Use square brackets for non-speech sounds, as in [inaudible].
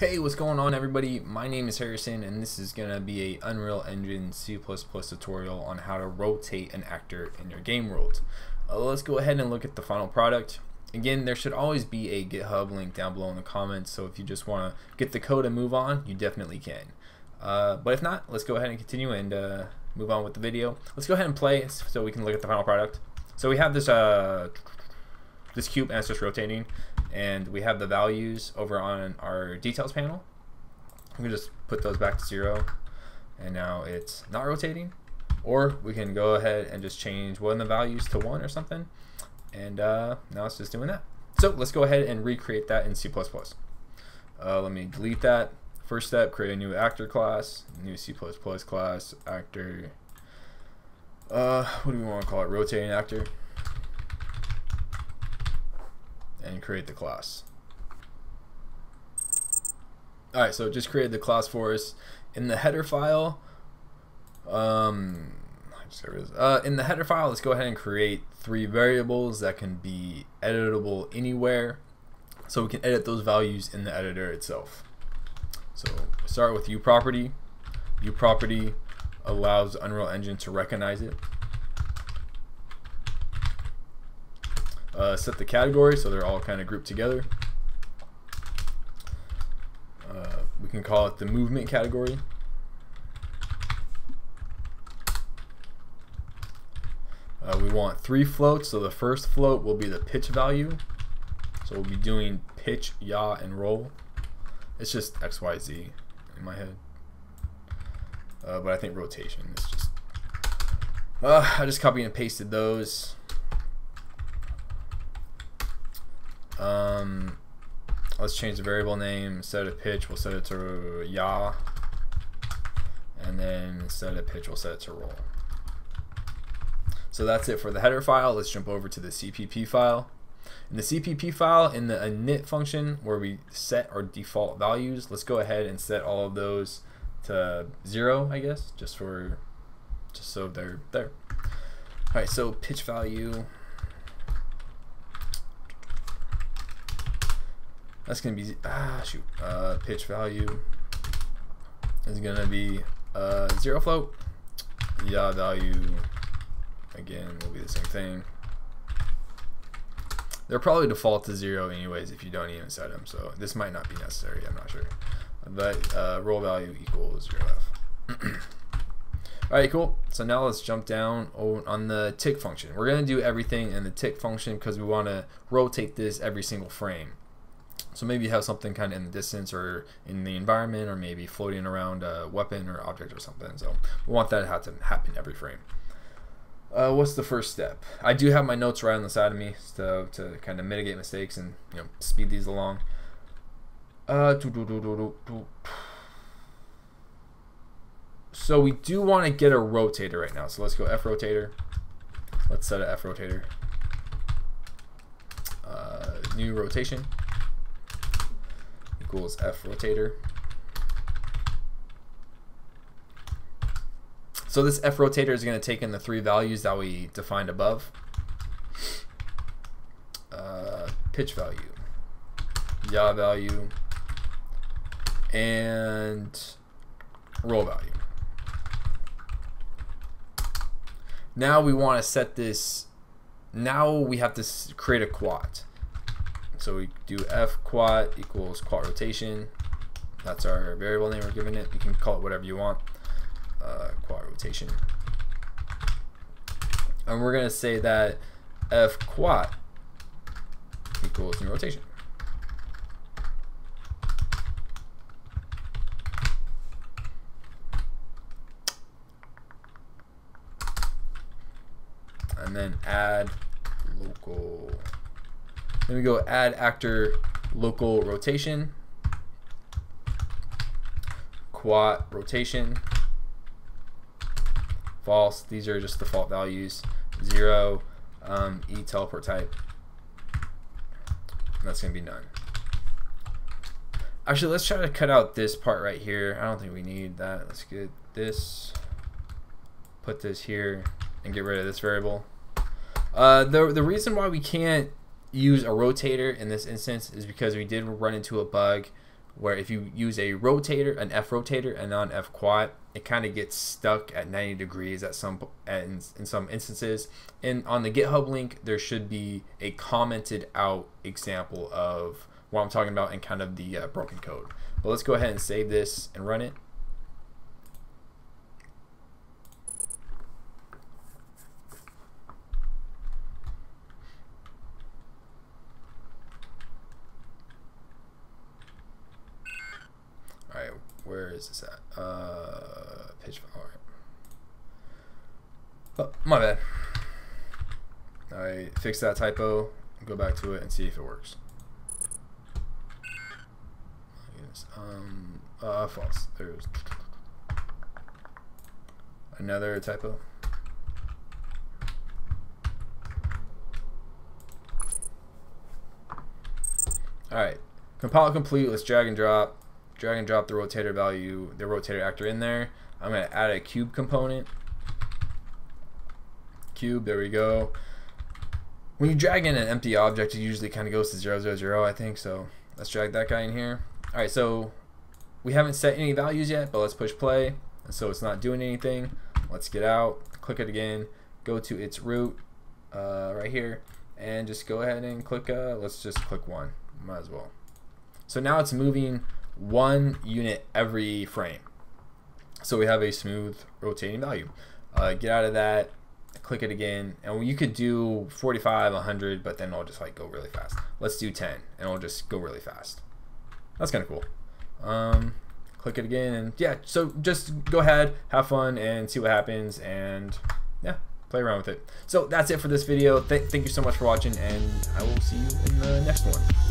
Hey, what's going on everybody? My name is Harrison and this is going to be a Unreal Engine C++ tutorial on how to rotate an actor in your game world. Uh, let's go ahead and look at the final product. Again, there should always be a GitHub link down below in the comments, so if you just want to get the code and move on, you definitely can. Uh, but if not, let's go ahead and continue and uh, move on with the video. Let's go ahead and play so we can look at the final product. So we have this uh, this cube and it's just rotating and we have the values over on our details panel. We can just put those back to zero and now it's not rotating or we can go ahead and just change one of the values to one or something and uh, now it's just doing that. So let's go ahead and recreate that in C++. Uh, let me delete that. First step, create a new actor class, new C++ class, actor, uh, what do we want to call it, rotating actor and create the class. Alright, so just created the class for us. In the header file, um, uh, in the header file, let's go ahead and create three variables that can be editable anywhere. So we can edit those values in the editor itself. So start with uProperty. uProperty allows Unreal Engine to recognize it. Uh, set the category so they're all kind of grouped together. Uh, we can call it the movement category. Uh, we want three floats, so the first float will be the pitch value. So we'll be doing pitch, yaw, and roll. It's just XYZ in my head. Uh, but I think rotation is just... Uh, I just copied and pasted those. Um, let's change the variable name. Instead of pitch, we'll set it to yaw. And then instead of pitch, we'll set it to roll. So that's it for the header file. Let's jump over to the CPP file. In the CPP file, in the init function where we set our default values, let's go ahead and set all of those to zero, I guess, just for, just so they're there. All right, so pitch value, That's gonna be ah shoot. Uh, pitch value is gonna be uh, zero float. Yaw value again will be the same thing. They're probably default to zero anyways if you don't even set them. So this might not be necessary. I'm not sure. But uh, roll value equals zero f. [clears throat] Alright, cool. So now let's jump down on the tick function. We're to do everything in the tick function because we want to rotate this every single frame. So maybe you have something kind of in the distance or in the environment or maybe floating around a weapon or object or something. So we want that to happen every frame. Uh, what's the first step? I do have my notes right on the side of me so to kind of mitigate mistakes and you know speed these along. Uh, doo -doo -doo so we do want to get a rotator right now. So let's go F rotator. Let's set a F rotator. Uh, new rotation equals F rotator. So this F rotator is going to take in the three values that we defined above. Uh, pitch value, yaw value, and roll value. Now we want to set this, now we have to create a quad. So we do f quad equals quad rotation. That's our variable name we're giving it. You can call it whatever you want. Uh, quad rotation. And we're going to say that f quad equals new rotation. And then add local then we go add actor local rotation, quad rotation, false. These are just default values. Zero, um, e teleport type. That's gonna be none. Actually, let's try to cut out this part right here. I don't think we need that. Let's get this, put this here, and get rid of this variable. Uh, the, the reason why we can't use a rotator in this instance is because we did run into a bug where if you use a rotator, an F rotator, and non F quad, it kind of gets stuck at 90 degrees at some in, in some instances. And on the GitHub link, there should be a commented out example of what I'm talking about and kind of the uh, broken code. But let's go ahead and save this and run it. All right, where is this at? Uh, file. All right. Oh, my bad. I fix that typo. Go back to it and see if it works. Um, uh, false. There's another typo. All right, compile complete. Let's drag and drop drag and drop the rotator value, the rotator actor in there. I'm going to add a cube component. Cube, there we go. When you drag in an empty object, it usually kind of goes to 0, 0, 0, I think. So let's drag that guy in here. All right, so we haven't set any values yet, but let's push play. So it's not doing anything. Let's get out, click it again, go to its root uh, right here, and just go ahead and click, uh, let's just click one, might as well. So now it's moving one unit every frame. So we have a smooth rotating value. Uh, get out of that, click it again, and you could do 45, 100, but then it'll just like go really fast. Let's do 10, and it'll just go really fast. That's kind of cool. Um, click it again, and yeah, so just go ahead, have fun, and see what happens, and yeah, play around with it. So that's it for this video. Th thank you so much for watching, and I will see you in the next one.